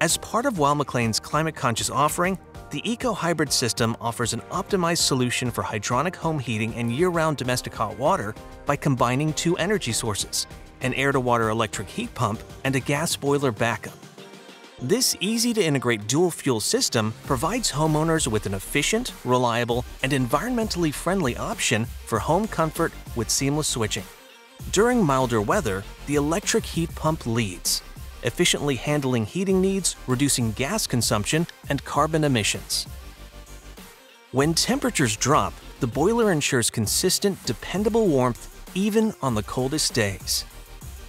As part of Weil McLain's climate conscious offering, the Eco Hybrid system offers an optimized solution for hydronic home heating and year round domestic hot water by combining two energy sources an air to water electric heat pump and a gas boiler backup. This easy to integrate dual fuel system provides homeowners with an efficient, reliable, and environmentally friendly option for home comfort with seamless switching. During milder weather, the electric heat pump leads, efficiently handling heating needs, reducing gas consumption, and carbon emissions. When temperatures drop, the boiler ensures consistent, dependable warmth even on the coldest days.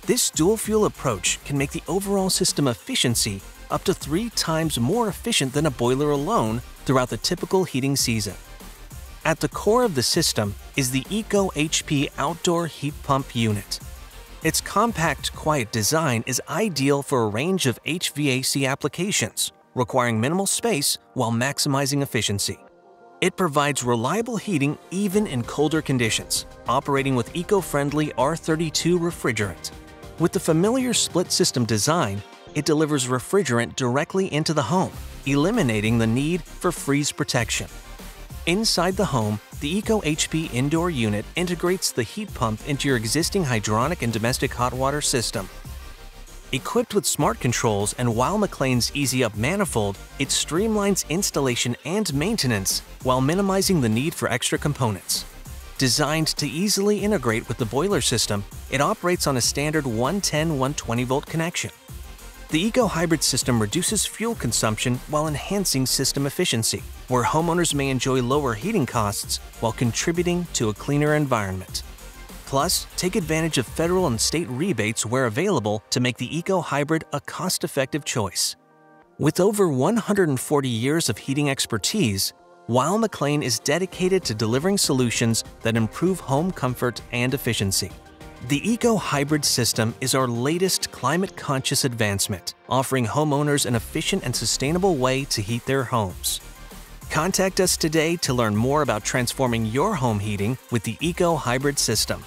This dual fuel approach can make the overall system efficiency up to three times more efficient than a boiler alone throughout the typical heating season. At the core of the system is the Eco HP Outdoor Heat Pump Unit. Its compact, quiet design is ideal for a range of HVAC applications, requiring minimal space while maximizing efficiency. It provides reliable heating even in colder conditions, operating with eco-friendly R32 refrigerant. With the familiar split system design, it delivers refrigerant directly into the home, eliminating the need for freeze protection. Inside the home, the Eco HP indoor unit integrates the heat pump into your existing hydronic and domestic hot water system. Equipped with smart controls and Weil McLain's Easy Up manifold, it streamlines installation and maintenance while minimizing the need for extra components. Designed to easily integrate with the boiler system, it operates on a standard 110-120 volt connection. The Eco Hybrid system reduces fuel consumption while enhancing system efficiency, where homeowners may enjoy lower heating costs while contributing to a cleaner environment. Plus, take advantage of federal and state rebates where available to make the Eco Hybrid a cost effective choice. With over 140 years of heating expertise, Weil McLain is dedicated to delivering solutions that improve home comfort and efficiency. The Eco Hybrid system is our latest climate conscious advancement, offering homeowners an efficient and sustainable way to heat their homes. Contact us today to learn more about transforming your home heating with the Eco Hybrid system.